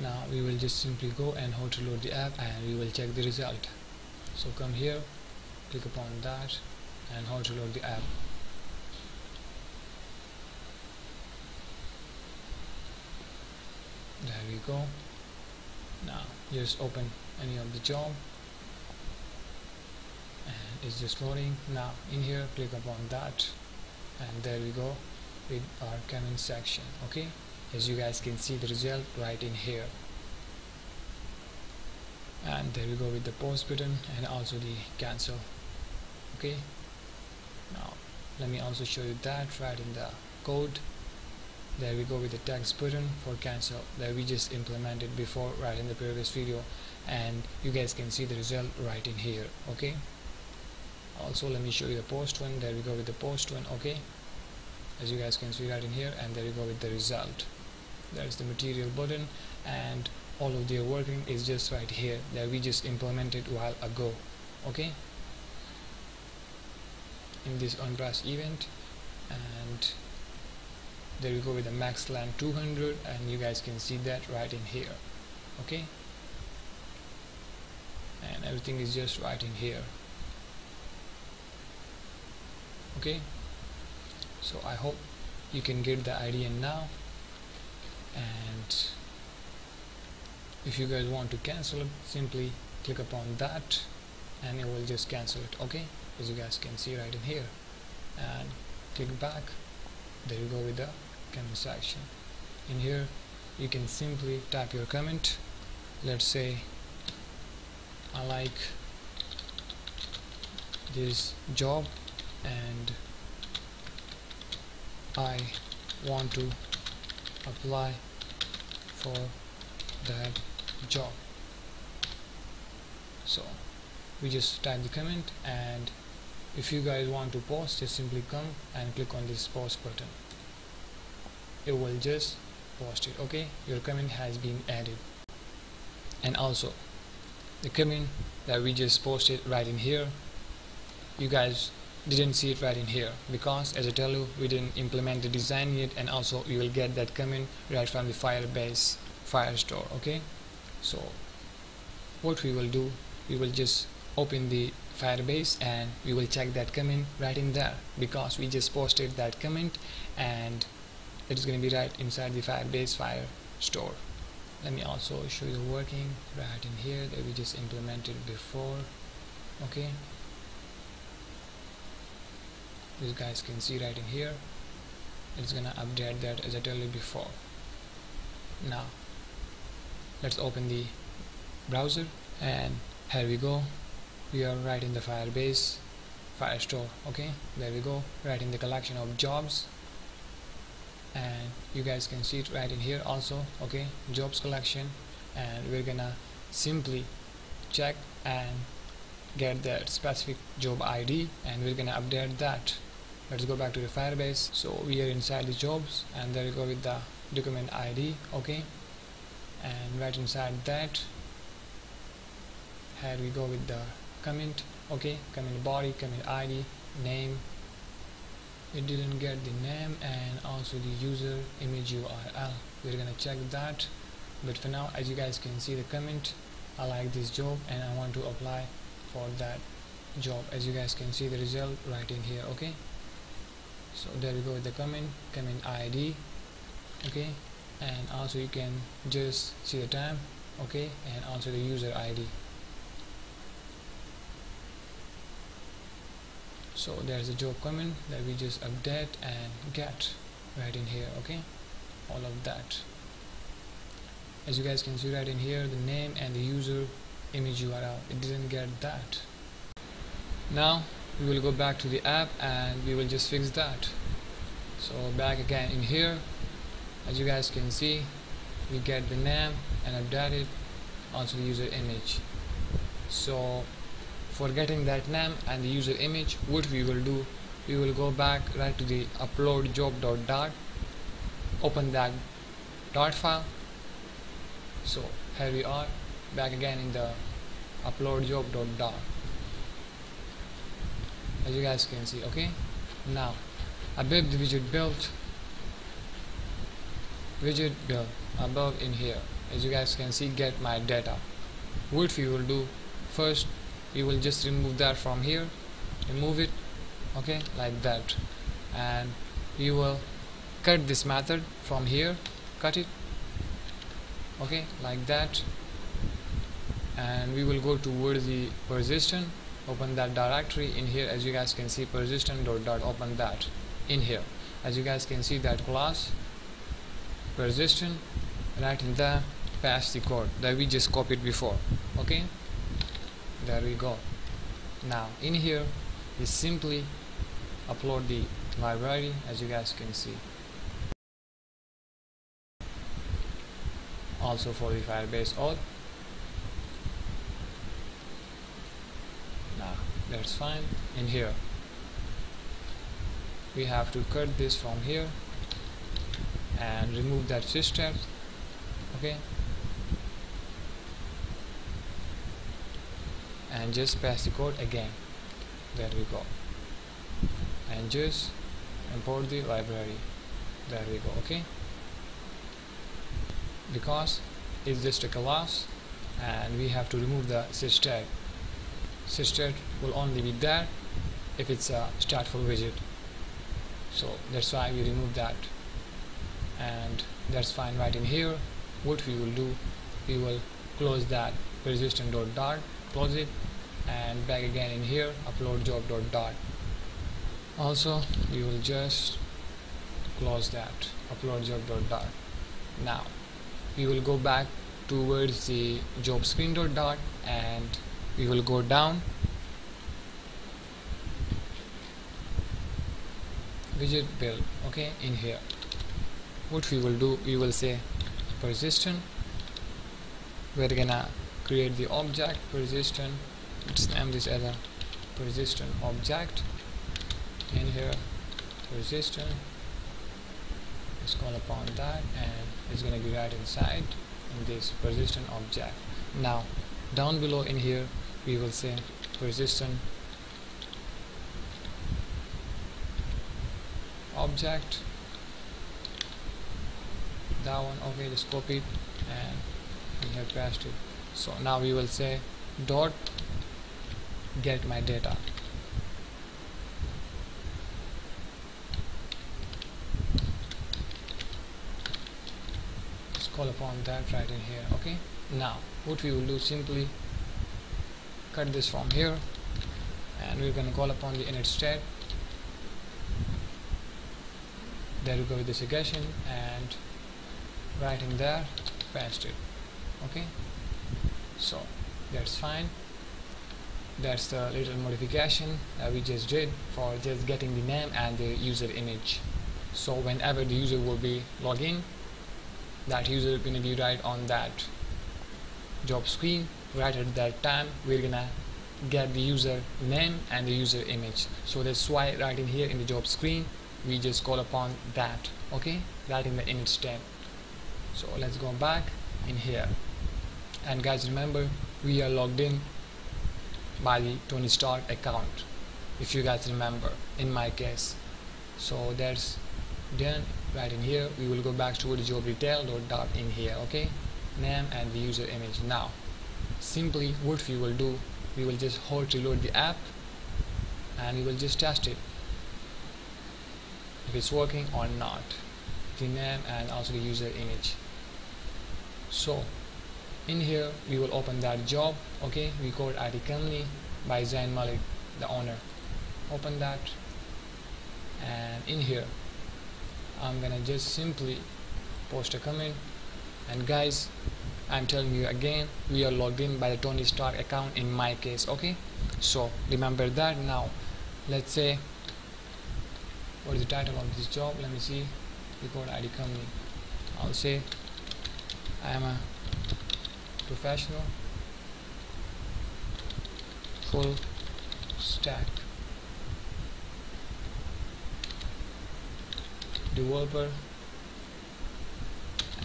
now we will just simply go and hot reload the app and we will check the result. So come here click upon that and hot reload the app. There we go. Now just open any of the job and it's just loading. Now in here click upon that and there we go with our comment section okay as you guys can see the result right in here. And there we go with the post button and also the cancel. Okay? Now let me also show you that right in the code. There we go with the text button for cancel that we just implemented before right in the previous video. And you guys can see the result right in here. Okay? Also let me show you the post one. There we go with the post one. Okay? As you guys can see right in here. And there you go with the result there's the material button and all of their working is just right here that we just implemented while ago okay? In this onPress event and there we go with the max LAN 200 and you guys can see that right in here okay? And everything is just right in here okay? So I hope you can get the idea now and if you guys want to cancel it simply click upon that and it will just cancel it. Okay as you guys can see right in here. And click back. There you go with the comment section. In here you can simply type your comment. Let's say I like this job and I want to apply for that job. So we just type the comment and if you guys want to post just simply come and click on this post button. It will just post it okay? Your comment has been added. And also the comment that we just posted right in here you guys didn't see it right in here. Because as I tell you we didn't implement the design yet and also you will get that comment right from the Firebase Firestore okay? So what we will do we will just open the Firebase and we will check that comment right in there. Because we just posted that comment and it is going to be right inside the Firebase Firestore let me also show you working right in here that we just implemented before okay you guys can see right in here. It's gonna update that as I told you before. Now let's open the browser and here we go. We are right in the Firebase Firestore okay? There we go right in the collection of jobs. And you guys can see it right in here also okay? Jobs collection. And we're gonna simply check and get that specific job ID and we're gonna update that let's go back to the Firebase. So we are inside the jobs and there we go with the document ID okay? And right inside that here we go with the comment okay? Comment body comment ID name. It didn't get the name and also the user image URL we're gonna check that. But for now as you guys can see the comment I like this job and I want to apply for that job. As you guys can see the result right in here okay so there we go with the comment comment id okay? And also you can just see the time okay? And also the user id so there's a job comment that we just update and get right in here okay? All of that. As you guys can see right in here the name and the user image URL it didn't get that. Now we will go back to the app and we will just fix that. So back again in here. As you guys can see we get the name and update it also the user image. So for getting that name and the user image what we will do we will go back right to the upload job.dart open that dart file. So here we are back again in the upload job.dart as you guys can see okay? Now above the widget build widget build above in here. As you guys can see get my data. What we will do first we will just remove that from here remove it okay like that. And we will cut this method from here cut it okay like that. And we will go towards the persistent open that directory in here. As you guys can see persistent dot dart open that in here. As you guys can see that class persistent right in there paste the code that we just copied before. Okay? There we go. Now in here we simply upload the library as you guys can see. Also for the firebase auth now that's fine. In here. We have to cut this from here and remove that system. Okay. And just paste the code again. There we go. And just import the library. There we go. Okay. Because it's just a class and we have to remove the setState will only be there if it's a stateful widget so that's why we remove that. And that's fine right in here. What we will do we will close that persistent dot dart close it and back again in here upload job dot dart. Also we will just close that upload job dot dart. Now we will go back towards the job screen dot dart and we will go down. Widget build okay in here. What we will do we will say persistent. We're gonna create the object persistent. Let's name this as a persistent object. In here persistent. Let's call upon that and it's gonna be right inside in this persistent object. Now down below in here we will say persistent object that one okay just copy it and we have passed it. So now we will say dot get my data. Let's call upon that right in here okay? Now what we will do simply cut this from here and we're going to call upon the init state. There we go with the suggestion and right in there paste it okay? So that's fine. That's the little modification that we just did for just getting the name and the user image. So whenever the user will be login that user is going to be right on that job screen right at that time we're gonna get the user name and the user image. So that's why right in here in the job screen we just call upon that okay? That in the init state so let's go back in here. And guys remember we are logged in by the Tony Stark account if you guys remember in my case. So that's done. Right in here we will go back to the job detail dot in here okay? Name and the user image. Now simply what we will do. We will just hot reload the app and we will just test it if it's working or not the name and also the user image. So in here we will open that job okay? We code IT company by Zain Malik the owner. Open that and in here I'm gonna just simply post a comment. And guys I'm telling you again we are logged in by the Tony Stark account in my case okay? So remember that. Now let's say what is the title of this job? Let me see. Record ID company. I'll say I am a professional full stack developer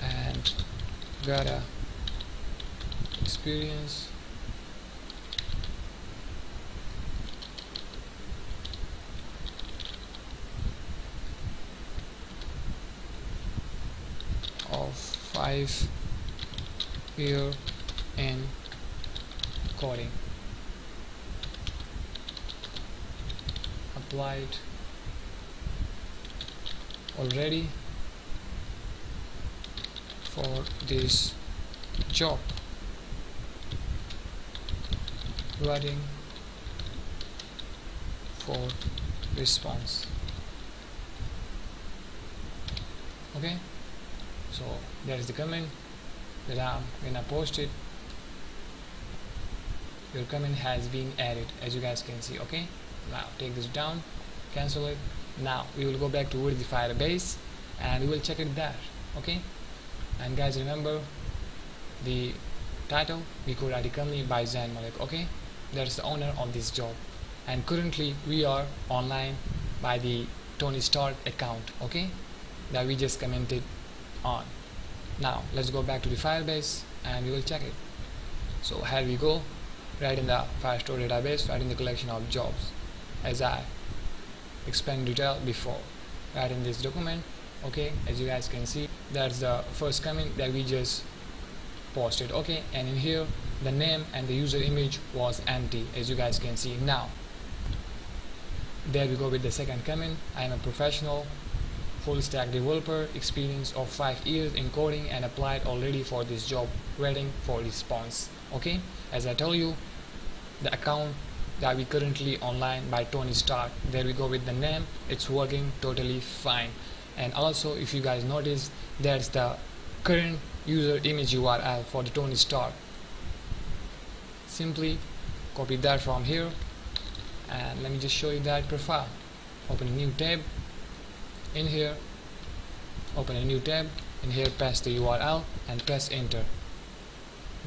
and got a experience. Of five here in coding. Applied already for this job writing for response. Okay? So there is the comment that I'm gonna post it. Your comment has been added as you guys can see okay? Now take this down cancel it. Now we will go back to the Firebase and we will check it there okay? And guys remember the title we could write company by Zain Malik okay that's the owner of this job. And currently we are online by the Tony Stark account okay? That we just commented on. Now let's go back to the Firebase and we will check it. So here we go. Right in the Firestore database right in the collection of jobs as I explained detail before. Right in this document okay? As you guys can see that's the first comment that we just posted okay? And in here the name and the user image was empty as you guys can see now. There we go with the second comment. I am a professional full stack developer experience of 5 years in coding and applied already for this job waiting for response. Okay? As I told you the account that we currently online by Tony Stark. There we go with the name. It's working totally fine. And also if you guys notice there's the current user image URL for the Tony Stark simply copy that from here and let me just show you that profile. Open a new tab in here open a new tab in here paste the URL and press enter.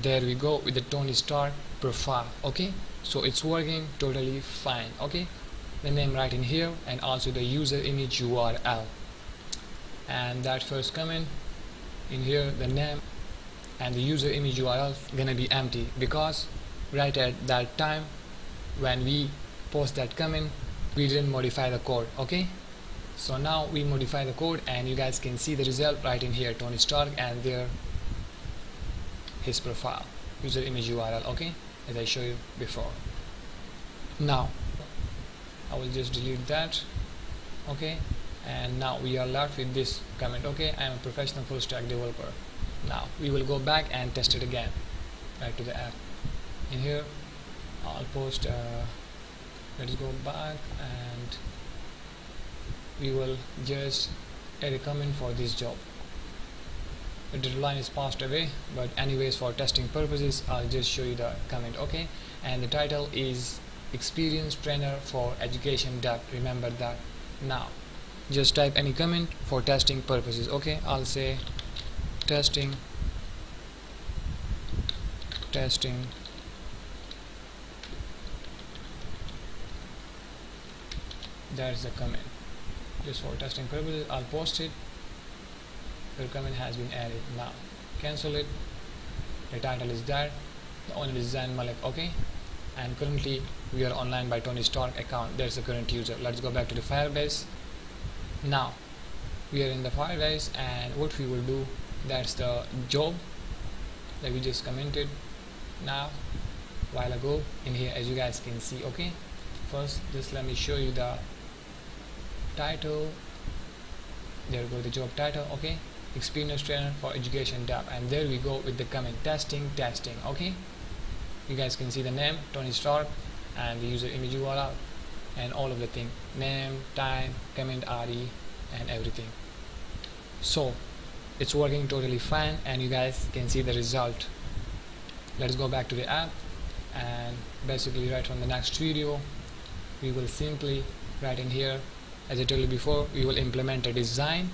There we go with the Tony Stark profile okay? So it's working totally fine okay? The name right in here and also the user image URL and that first comment in here the name and the user image URL gonna be empty because right at that time when we post that comment we didn't modify the code okay? So now we modify the code and you guys can see the result right in here Tony Stark and there his profile user image URL okay? As I show you before. Now I will just delete that okay? And now we are left with this comment okay? I am a professional full stack developer. Now we will go back and test it again back to the app in here I'll post uh, let's go back and we will just add a comment for this job. The deadline is passed away but anyways for testing purposes I'll just show you the comment okay? And the title is experienced trainer for education dev remember that now. Just type any comment for testing purposes okay? I'll say testing testing that's the comment just for testing purposes I'll post it. Your comment has been added. Now cancel it. The title is there. The owner is Zain Malik okay? And currently we are online by Tony Stark account. There's the current user. Let's go back to the Firebase now we are in the Firebase and what we will do that's the job that we just commented now while ago in here as you guys can see okay? First just let me show you the title there we go the job title okay? Experience trainer for education tab and there we go with the comment testing testing okay? You guys can see the name Tony Stark and the user image URL and all of the thing. Name time comment ID and everything. So it's working totally fine and you guys can see the result. Let's go back to the app and basically right from the next video we will simply write in here as I told you before we will implement a design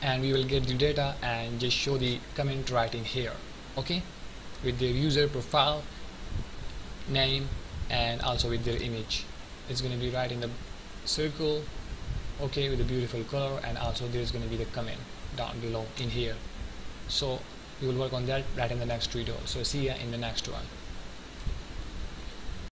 and we will get the data and just show the comment right in here okay? With their user profile name and also with their image. It's going to be right in the circle okay with a beautiful color and also there's going to be the comment down below in here. So we will work on that right in the next video. So see ya in the next one